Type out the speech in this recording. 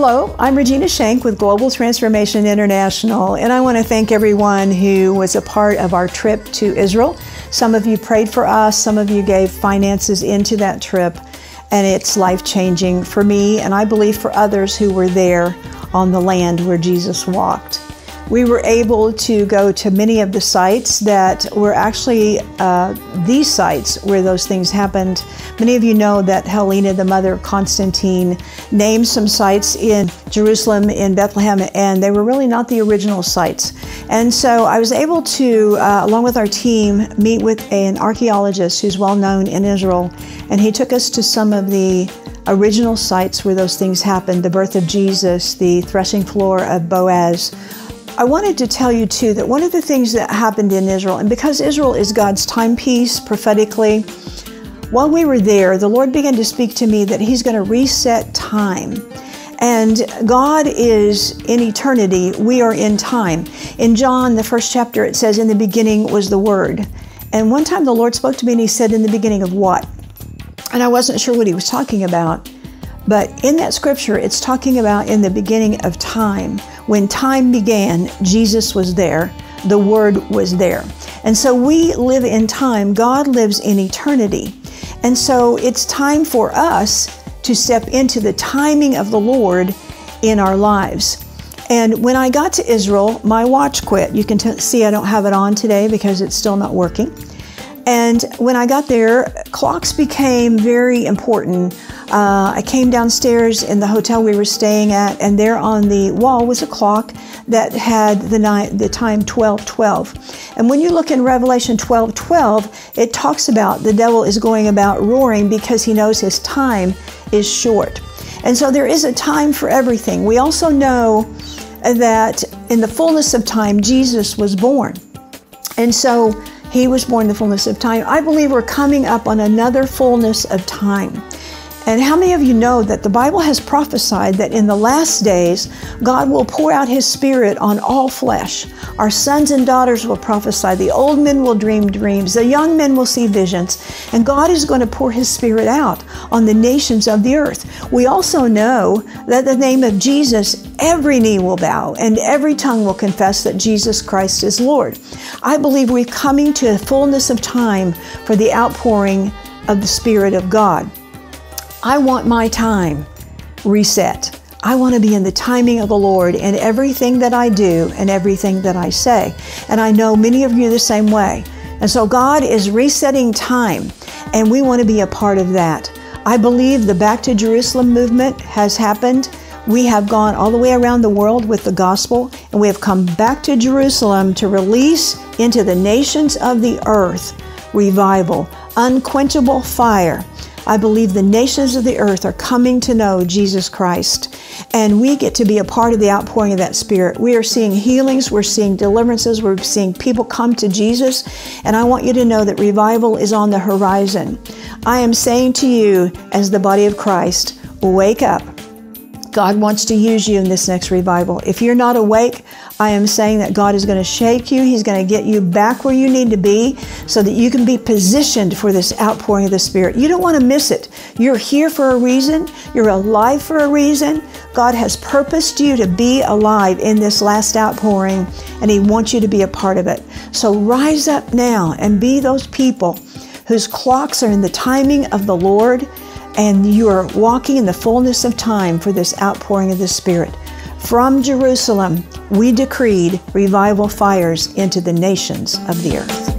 Hello, I'm Regina Shank with Global Transformation International, and I want to thank everyone who was a part of our trip to Israel. Some of you prayed for us, some of you gave finances into that trip, and it's life changing for me, and I believe for others who were there on the land where Jesus walked. We were able to go to many of the sites that were actually uh, these sites where those things happened. Many of you know that Helena, the mother of Constantine, named some sites in Jerusalem, in Bethlehem, and they were really not the original sites. And so I was able to, uh, along with our team, meet with an archaeologist who's well known in Israel, and he took us to some of the original sites where those things happened the birth of Jesus, the threshing floor of Boaz I wanted to tell you too that one of the things that happened in Israel, and because Israel is God's timepiece prophetically, while we were there, the Lord began to speak to me that He's going to reset time. And God is in eternity, we are in time. In John, the first chapter, it says, In the beginning was the Word. And one time the Lord spoke to me and He said, In the beginning of what? And I wasn't sure what He was talking about. But in that scripture, it's talking about in the beginning of time. When time began, Jesus was there, the Word was there. And so we live in time, God lives in eternity. And so it's time for us to step into the timing of the Lord in our lives. And when I got to Israel, my watch quit. You can see I don't have it on today because it's still not working. And when I got there, clocks became very important. Uh, I came downstairs in the hotel we were staying at, and there on the wall was a clock that had the, night, the time 1212. And when you look in Revelation 1212, it talks about the devil is going about roaring because he knows his time is short. And so there is a time for everything. We also know that in the fullness of time, Jesus was born. And so he was born the fullness of time. I believe we're coming up on another fullness of time. And how many of you know that the Bible has prophesied that in the last days, God will pour out His Spirit on all flesh? Our sons and daughters will prophesy, the old men will dream dreams, the young men will see visions, and God is going to pour His Spirit out on the nations of the earth. We also know that the name of Jesus, every knee will bow and every tongue will confess that Jesus Christ is Lord. I believe we're coming to a fullness of time for the outpouring of the Spirit of God. I want my time reset. I want to be in the timing of the Lord in everything that I do and everything that I say. And I know many of you the same way. And so God is resetting time, and we want to be a part of that. I believe the Back to Jerusalem movement has happened. We have gone all the way around the world with the gospel, and we have come back to Jerusalem to release into the nations of the earth revival, unquenchable fire. I believe the nations of the earth are coming to know Jesus Christ. And we get to be a part of the outpouring of that Spirit. We are seeing healings, we're seeing deliverances, we're seeing people come to Jesus. And I want you to know that revival is on the horizon. I am saying to you, as the body of Christ, wake up. God wants to use you in this next revival. If you're not awake, I am saying that God is going to shake you. He's going to get you back where you need to be so that you can be positioned for this outpouring of the Spirit. You don't want to miss it. You're here for a reason, you're alive for a reason. God has purposed you to be alive in this last outpouring, and He wants you to be a part of it. So rise up now and be those people whose clocks are in the timing of the Lord and you are walking in the fullness of time for this outpouring of the Spirit. From Jerusalem, we decreed revival fires into the nations of the earth.